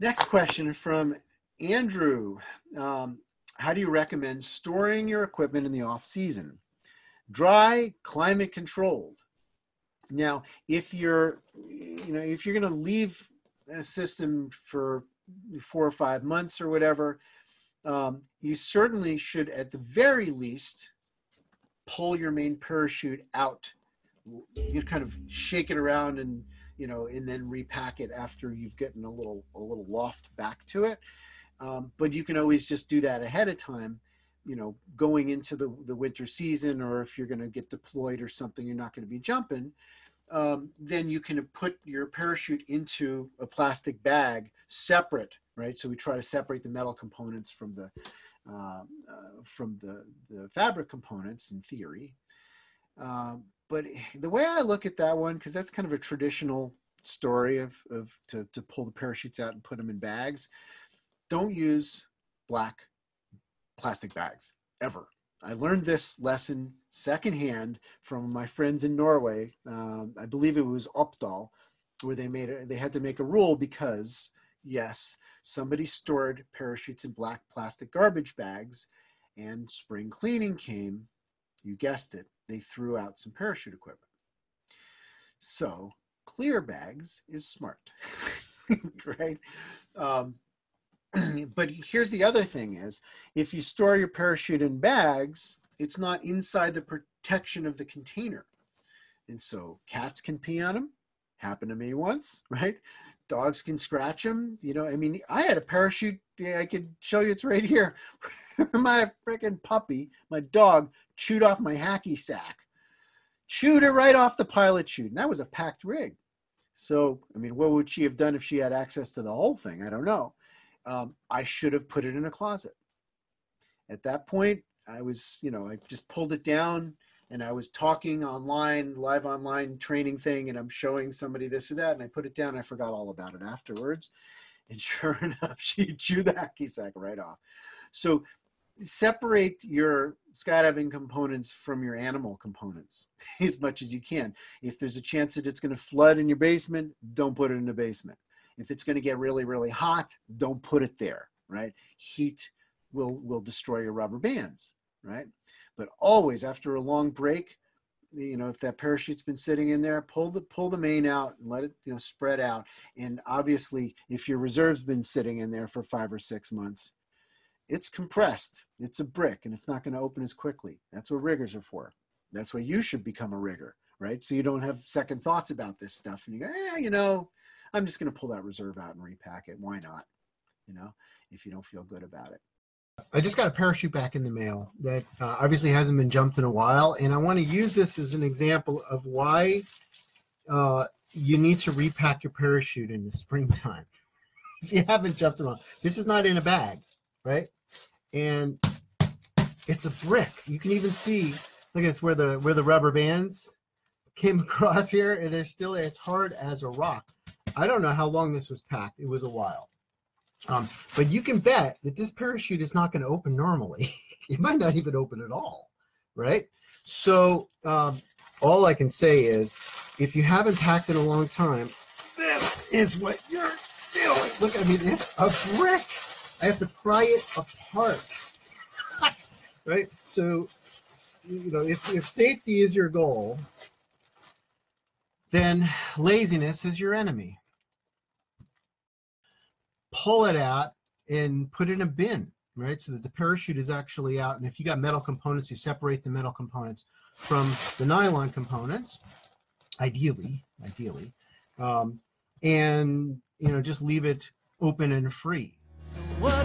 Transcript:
Next question from Andrew. Um, how do you recommend storing your equipment in the off season? Dry, climate controlled. Now, if you're, you know, if you're going to leave a system for four or five months or whatever, um, you certainly should, at the very least, pull your main parachute out. You kind of shake it around and you know, and then repack it after you've gotten a little a little loft back to it. Um, but you can always just do that ahead of time, you know, going into the, the winter season, or if you're going to get deployed or something, you're not going to be jumping. Um, then you can put your parachute into a plastic bag separate, right? So we try to separate the metal components from the uh, uh, from the, the fabric components in theory. Um, but the way I look at that one, because that's kind of a traditional story of, of to, to pull the parachutes out and put them in bags, don't use black plastic bags ever. I learned this lesson secondhand from my friends in Norway. Um, I believe it was Oppdal, where they made it. They had to make a rule because yes, somebody stored parachutes in black plastic garbage bags, and spring cleaning came. You guessed it they threw out some parachute equipment. So clear bags is smart, right? Um, but here's the other thing is if you store your parachute in bags, it's not inside the protection of the container. And so cats can pee on them. Happened to me once, right? Dogs can scratch them. You know, I mean, I had a parachute. I could show you. It's right here. my freaking puppy, my dog, chewed off my hacky sack, chewed it right off the pilot chute, and that was a packed rig. So, I mean, what would she have done if she had access to the whole thing? I don't know. Um, I should have put it in a closet. At that point, I was, you know, I just pulled it down and I was talking online, live online training thing, and I'm showing somebody this or that, and I put it down. I forgot all about it afterwards. And sure enough, she chewed the hacky sack right off. So separate your skydiving components from your animal components as much as you can. If there's a chance that it's going to flood in your basement, don't put it in the basement. If it's going to get really, really hot, don't put it there, right? Heat will, will destroy your rubber bands, right? But always after a long break, you know, if that parachute's been sitting in there, pull the pull the main out and let it, you know, spread out. And obviously, if your reserve's been sitting in there for five or six months, it's compressed. It's a brick and it's not going to open as quickly. That's what riggers are for. That's why you should become a rigger, right? So you don't have second thoughts about this stuff and you go, eh, you know, I'm just going to pull that reserve out and repack it. Why not? You know, if you don't feel good about it. I just got a parachute back in the mail that uh, obviously hasn't been jumped in a while, and I want to use this as an example of why uh, you need to repack your parachute in the springtime. if you haven't jumped it on, this is not in a bag, right? and it's a brick. You can even see, look at this, where the where the rubber bands came across here, and they're still it's hard as a rock. I don't know how long this was packed. It was a while. Um, but you can bet that this parachute is not going to open normally. it might not even open at all, right? So um, all I can say is, if you haven't packed in a long time, this is what you're doing. Look, I mean, it's a brick. I have to pry it apart. right? So, you know, if, if safety is your goal, then laziness is your enemy. Pull it out and put it in a bin, right? So that the parachute is actually out. And if you got metal components, you separate the metal components from the nylon components, ideally, ideally, um, and you know just leave it open and free. What